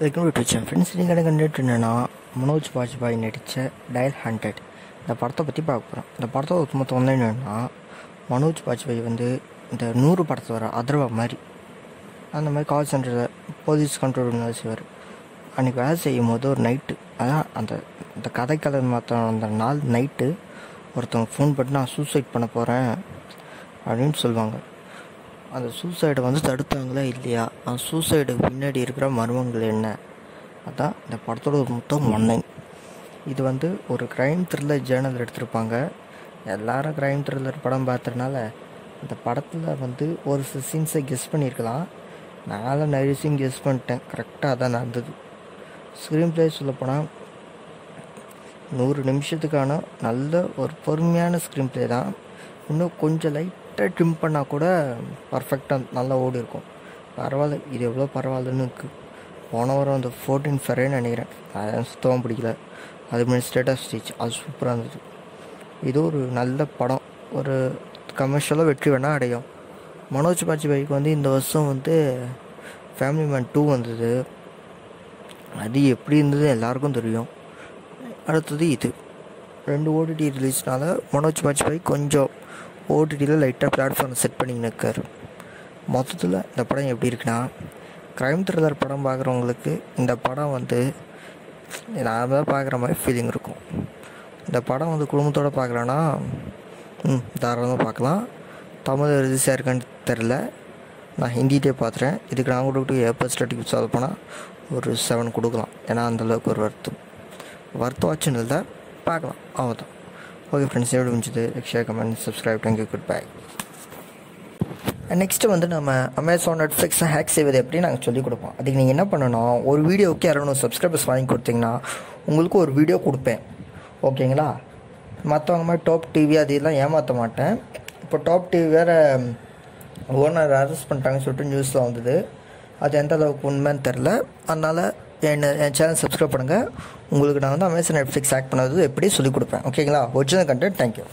Welcome to Twitch friends நீங்கள் கண்டுட்டு என்னென்னா மனோஜ் பாஜ்பாய் நடித்த டயல் ஹண்ட்ரட் இந்த படத்தை பற்றி பார்க்க போகிறோம் இந்த படத்தை மொத்தம் வந்து என்னென்னா மனோஜ் பாஜ்பாய் வந்து இந்த நூறு படத்தை வர அதர்வா மாதிரி அந்த மாதிரி கால் சென்டரில் போலீஸ் கண்ட்ரோல் ரூம் வேலை செய்வார் அன்றைக்கி வேலை செய்யும் போது ஒரு நைட்டு அதான் அந்த இந்த கதைக்கதை மாற்ற அந்த நாள் நைட்டு ஒருத்தவங்க ஃபோன் பண்ணி நான் சூசைட் பண்ண போகிறேன் அப்படின்னு சொல்லுவாங்க. அந்த சூசைடை வந்து தடுத்தாங்களா இல்லையா? அந்த சூசைடுக்கு பின்னாடி இருக்கிற மர்மங்கள் என்ன? அதான் இந்த படத்தோட ஒரு மொத்தம் ஒன்லைன் இது வந்து ஒரு க்ரைம் த்ரில்லர் ஜேர்னல் எடுத்திருப்பாங்க. எல்லாரும் க்ரைம் த்ரில்லர் படம் பார்த்ததுனால இந்த படத்தில் வந்து ஒரு சில சீன்ஸை கெஸ் பண்ணியிருக்கலாம். நானும் நிறைய சீன் கெஸ் பண்ணிட்டேன். கரெக்டாக தான் நடந்தது. ஸ்க்ரீன் பிளே சொல்லப்போனால் நூறு நிமிஷத்துக்கான நல்ல ஒரு பொறுமையான ஸ்க்ரீன் பிளே தான். இன்னும் கொஞ்சம் லைட் லைட்டாக ட்ரிம் பண்ணால் கூட பர்ஃபெக்டாக நல்லா ஓடி இருக்கும். பரவாயில்ல இது எவ்வளோ பரவாயில்லன்னு இருக்குது போன வாரம் அந்த ஃபோர்டீன் ஃபெரேன்னு நினைக்கிறேன். அது சுத்தமாக பிடிக்கல. அது மாதிரி ஸ்டேட்டஸ் ஸ்டீச் அது சூப்பராக இருந்தது. இது ஒரு நல்ல படம். ஒரு கமர்ஷியலாக வெற்றி வேணால் அடையும். மனோஜ் பாஜ்பாய்க்கு வந்து இந்த வருஷம் வந்து ஃபேமிலி மேன் டூ வந்தது. அது எப்படி இருந்தது எல்லாருக்கும் தெரியும். அடுத்தது இது. ரெண்டு ஓடிடி ரிலீஸ்னால மனோஜ் பாஜ்பாய் கொஞ்சம் ஓடிடியில் லைட்டாக பிளாட்ஃபார்ம் செட் பண்ணி நிற்காரு மொத்தத்தில் இந்த படம் எப்படி இருக்குன்னா க்ரைம் த்ரில்லர் படம் பார்க்குறவங்களுக்கு இந்த படம் வந்து நார்மலாக பார்க்குற மாதிரி ஃபீலிங் இருக்கும். இந்த படம் வந்து குடும்பத்தோடு பார்க்குறேன்னா ம் தாராளமாக பார்க்கலாம். தமிழ் ரிலீஸாக இருக்கான்னு தெரில நான் ஹிந்திகிட்டே பார்த்துறேன் இதுக்கு நான் கொடுக்கட்டு ஏப்பர் சால்வ் பண்ணால் ஒரு செவன் கொடுக்கலாம். ஏன்னா அந்தளவுக்கு ஒரு வருத்தம். வருத்தம் ஆச்சுன்னு இல்லை பார்க்கலாம். அவ்வளோதான் ஓகே ஃப்ரெண்ட்ஸ் எப்படி முடிஞ்சது. Share comment subscribe thank you good bye next வந்து நம்ம அமேசான் நெட்ஃப்ளிக்ஸை ஹேக் செய்வது எப்படி நாங்கள் சொல்லிக் கொடுப்போம். அதுக்கு நீங்கள் என்ன பண்ணணும் ஒரு வீடியோவுக்கு யாரும் சப்ஸ்கிரைபர்ஸ் வாங்கி கொடுத்தீங்கன்னா உங்களுக்கு ஒரு வீடியோ கொடுப்பேன். ஓகேங்களா மற்றவங்க மாதிரி டாப் டிவி அது இதெல்லாம் ஏமாற்ற மாட்டேன். இப்போ டாப் டிவி வேறு ஓனர் அரெஸ்ட் பண்ணிட்டாங்கன்னு சொல்லிட்டு நியூஸில் வந்தது. அது எந்த அளவுக்கு உண்மைன்னு தெரில அதனால் Uh, என் என் சேனல் சப்ஸ்கிரைப் பண்ணுங்கள் உங்களுக்கு நான் வந்து அமேசான் நெட்ஃப்ளிக்ஸ் ஆக்ட் பண்ணுறது எப்படி சொல்லிக் கொடுப்பேன். ஓகேங்களா ஒரிஜினல் கண்டென்ட் தேங்க்யூ